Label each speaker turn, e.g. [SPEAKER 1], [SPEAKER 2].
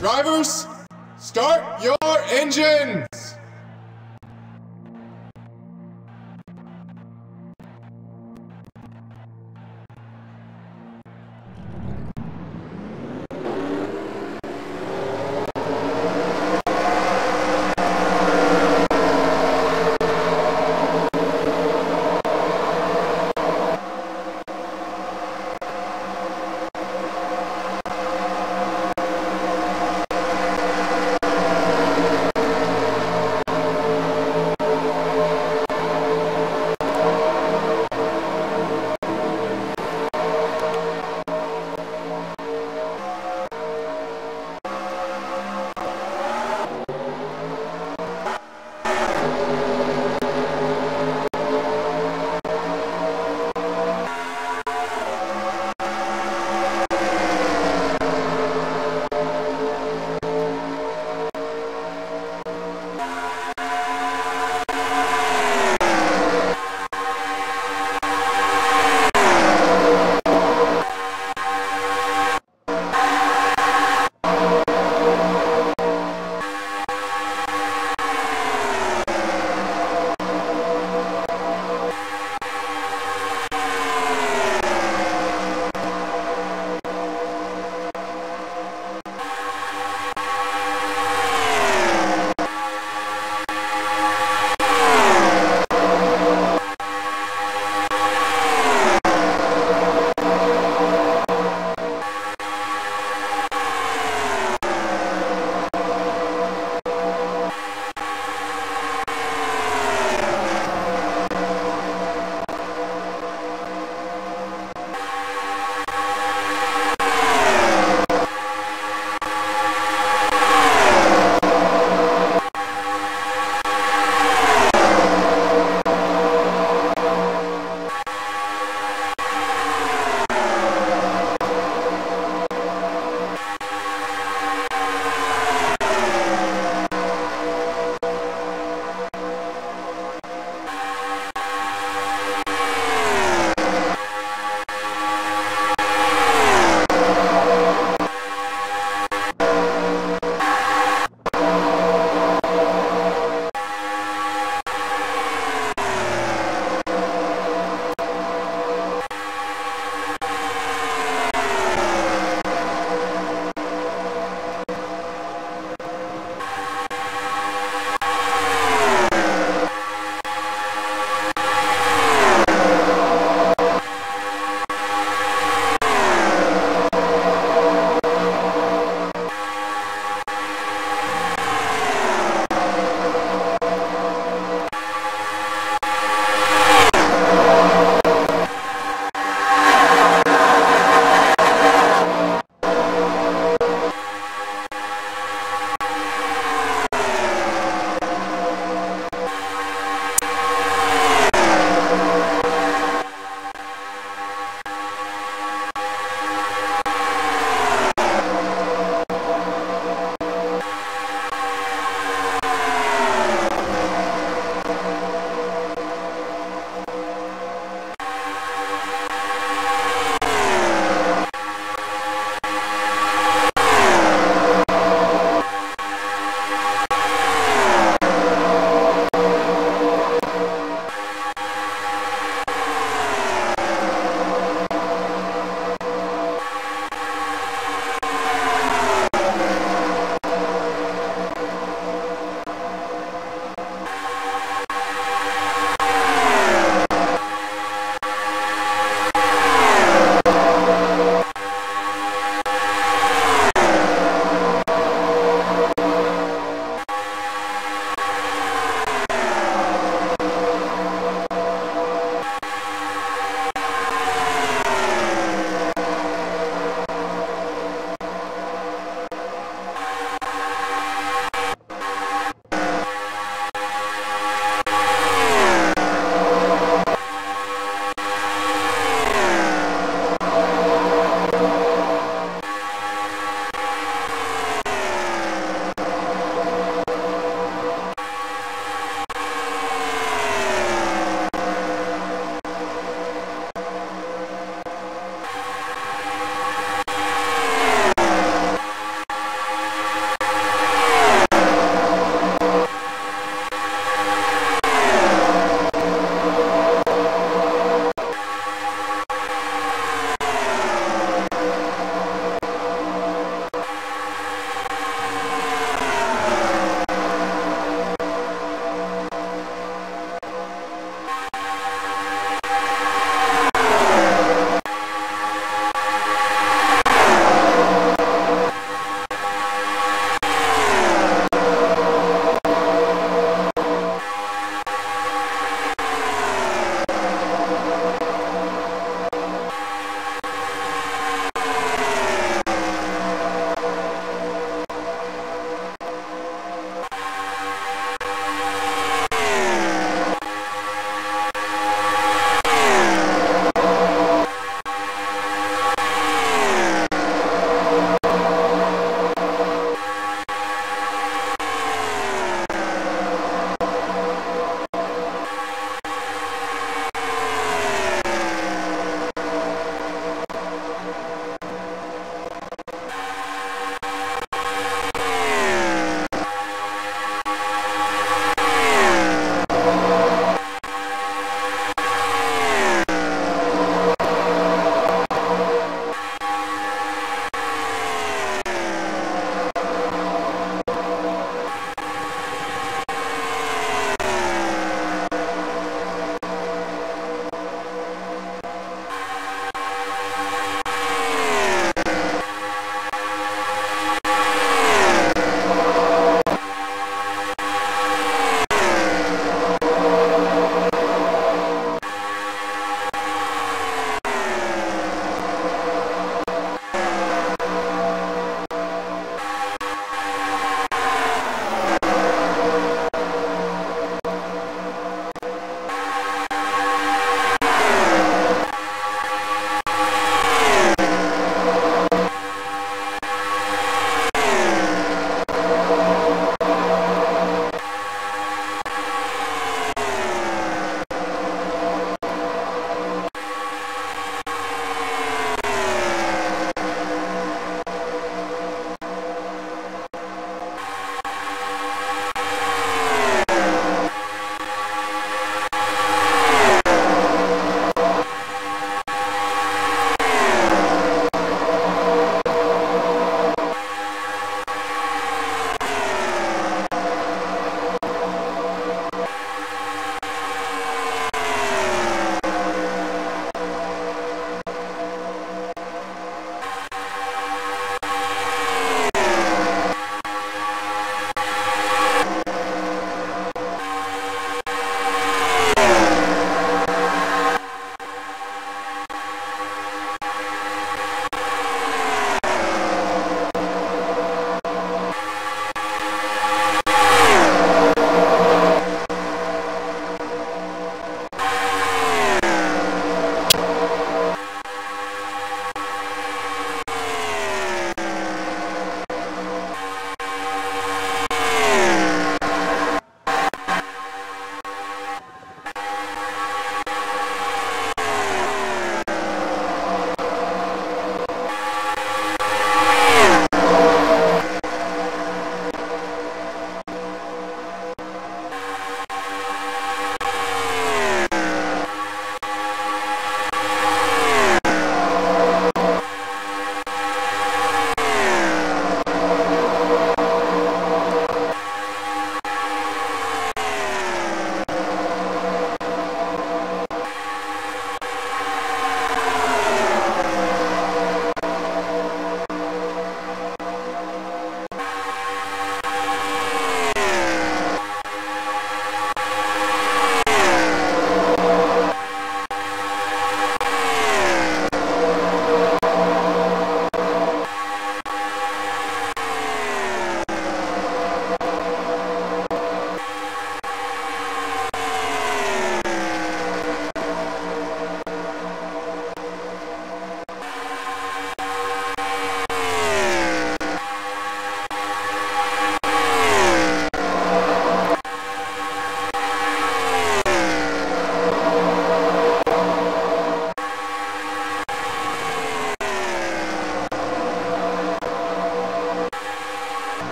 [SPEAKER 1] Drivers, start your engines!